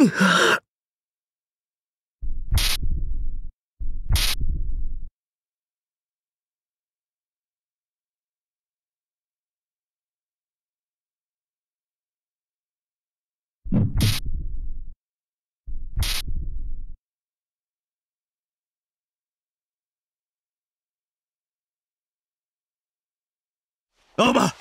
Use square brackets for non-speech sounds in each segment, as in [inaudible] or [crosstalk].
青葉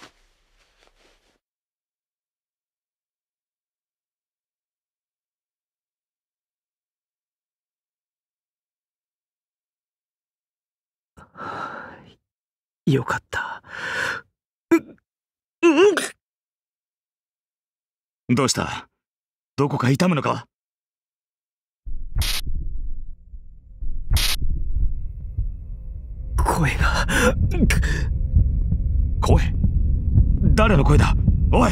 よかった。どうした？どこか痛むのか？声が。声？誰の声だ？おい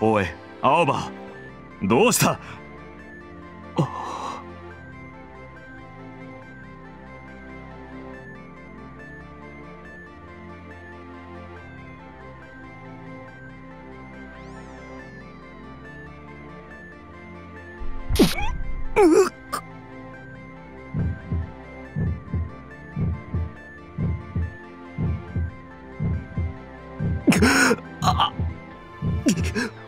おい青葉。どうした？青 [laughs]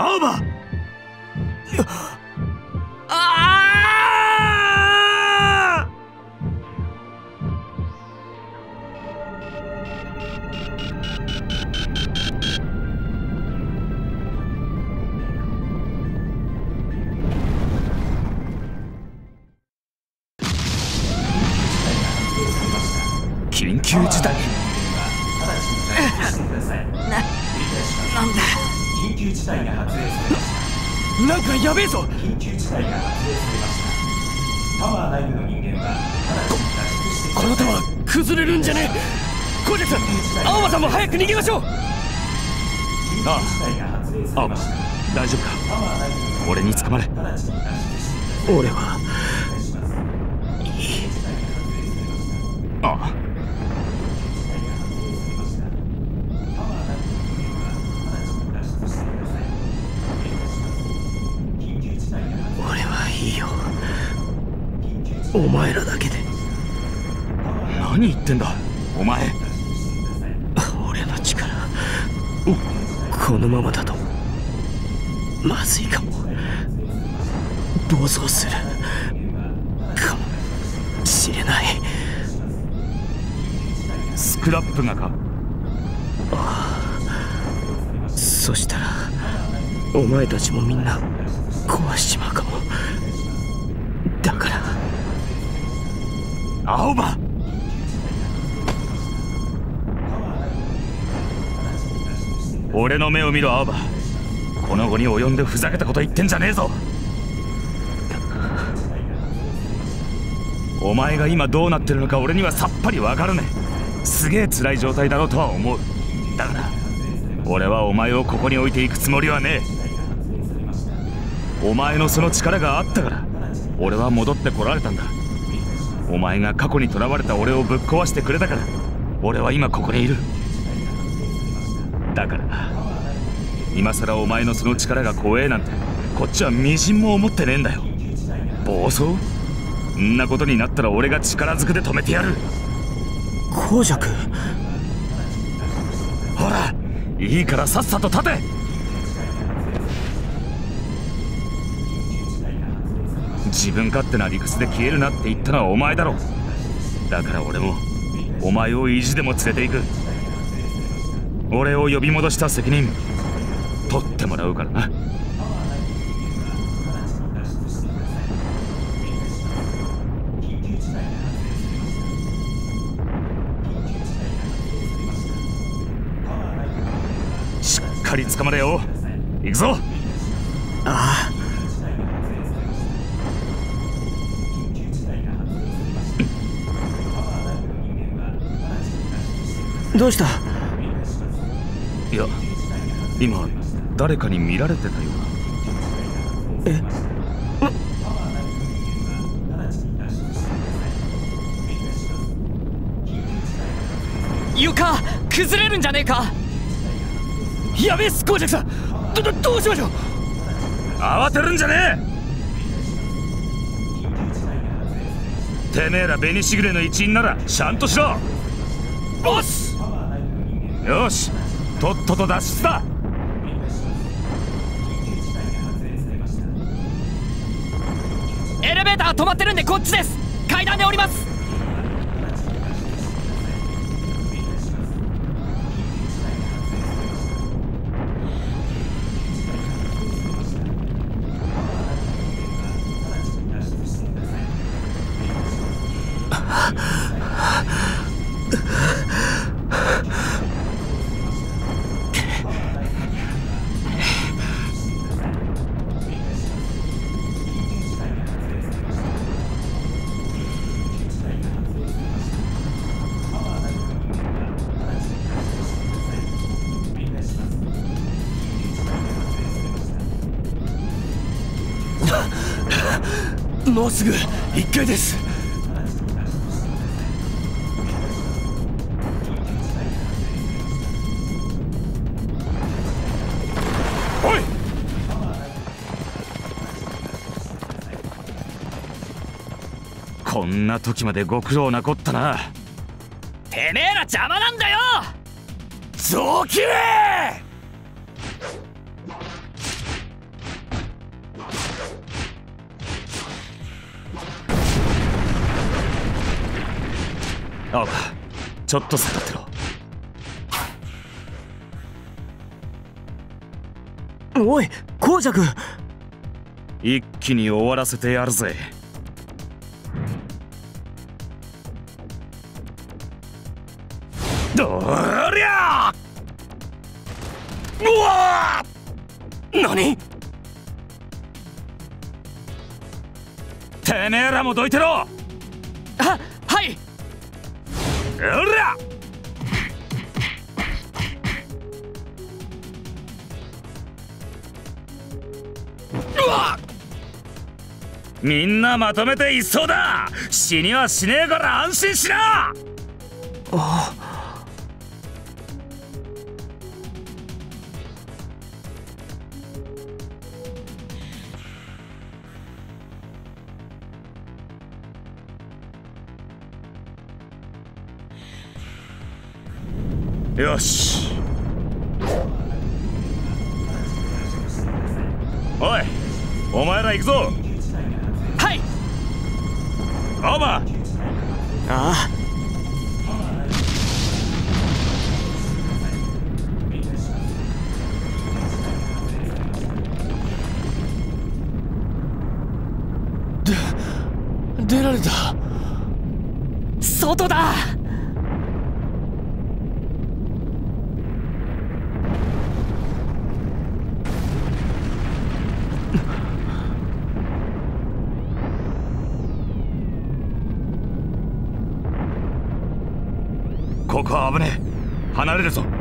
青葉。ああ緊急事態。急事態が発令されましなんかやべえぞ。た緊急事態が発令されました。タワー内部の人間は直ちに脱出してこのタワー崩れるんじゃねえ。コージャクさん青葉さんも早く逃げましょう。緊急事態が発令されました。大丈夫か。俺に捕まれ。俺はお前らだけで。何言ってんだ。お前。俺の力このままだとまずいかも。暴走するかもしれない。スクラップがか。そしたらお前たちもみんな青葉。俺の目を見ろ青葉。この後に及んでふざけたこと言ってんじゃねえぞ。お前が今どうなってるのか俺にはさっぱりわからねえ。すげえ辛い状態だろうとは思う。だがな俺はお前をここに置いていくつもりはねえ。お前のその力があったから俺は戻ってこられたんだ。お前が過去にとらわれた俺をぶっ壊してくれたから。俺は今ここにいる。だから今さらお前のその力が怖えなんてこっちはみじんも思ってねえんだよ。暴走？んなことになったら俺が力ずくで止めてやる。孔雀？ほらいいからさっさと立て自分勝手な理屈で消えるなって言ったのはお前だろだから俺もお前を意地でも連れて行く。俺を呼び戻した責任取ってもらうからな。しっかり捕まれよ。行くぞ。ああ。どうした？いや今誰かに見られてたような。え？床崩れるんじゃねえか？やべえスコージャクさん。どどどうしましょう？慌てるんじゃねえ！てめえらベニシグレの一員ならちゃんとしろ！ボスよしとっとと脱出だ。エレベーター止まってるんでこっちです。階段で降ります。もうすぐ1階です。おい！こんな時までご苦労なこったな。てめえら邪魔なんだよ！雑木青葉ちょっと下がってろ。おい孔雀。一気に終わらせてやるぜ。どりゃ！うわ！何？てめえらもどいてろ！ははいおみんなまとめていそうだ！死にはしねえから安心しな！よし。おいお前ら行くぞ。はい。青葉ああ。で出られた。外だここは危ねえ。離れるぞ。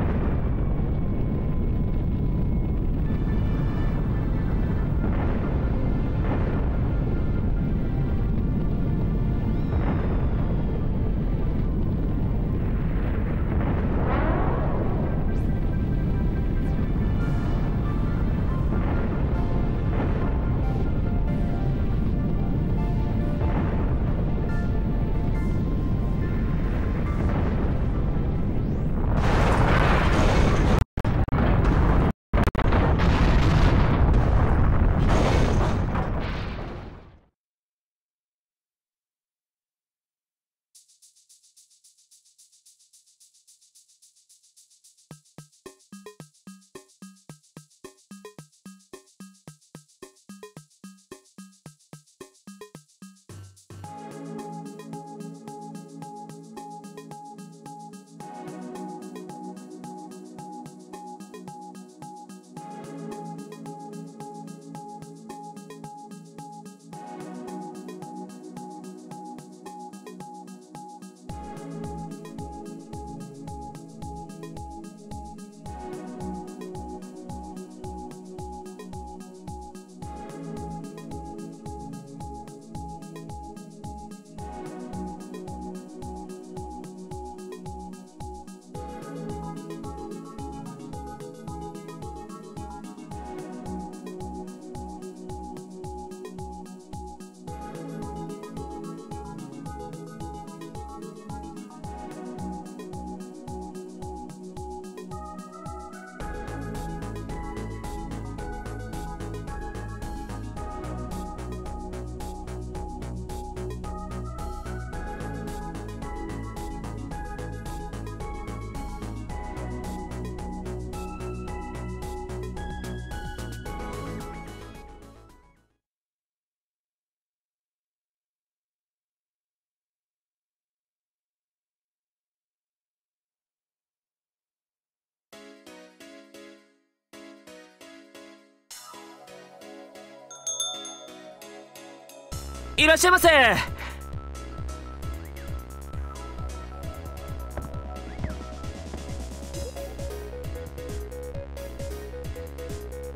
いらっしゃいませ。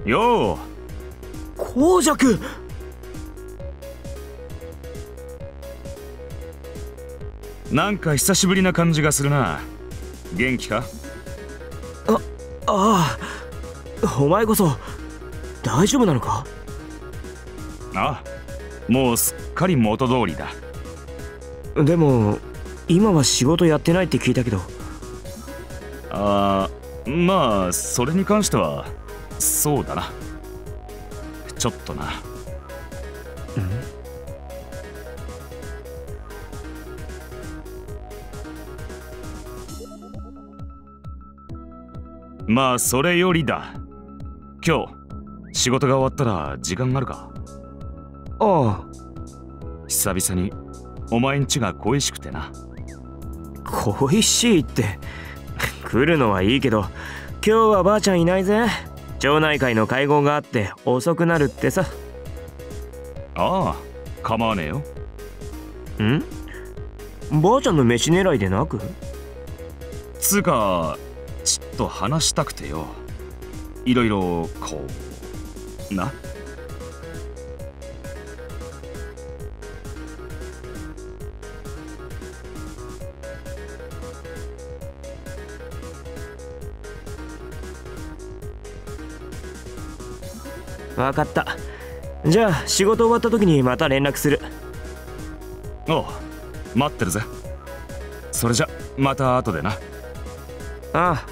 よう。孔雀なんか久しぶりな感じがするな。元気か？ああお前こそ大丈夫なのか？ああもうすっかり元通りだ。でも今は仕事やってないって聞いたけど。ああまあそれに関してはそうだな。ちょっとな。まあそれよりだ。今日仕事が終わったら時間あるか？ああ。久々にお前んちが恋しくてな。恋しいって。[laughs] 来るのはいいけど今日はばあちゃんいないぜ。町内会の会合があって遅くなるってさ。ああ構わねえよ。ん？ばあちゃんの飯狙いでなく？つうかちっと話したくてよ。いろいろこうな分かった。じゃあ仕事終わった時にまた連絡する。おう待ってるぜ。それじゃまた後でな。ああ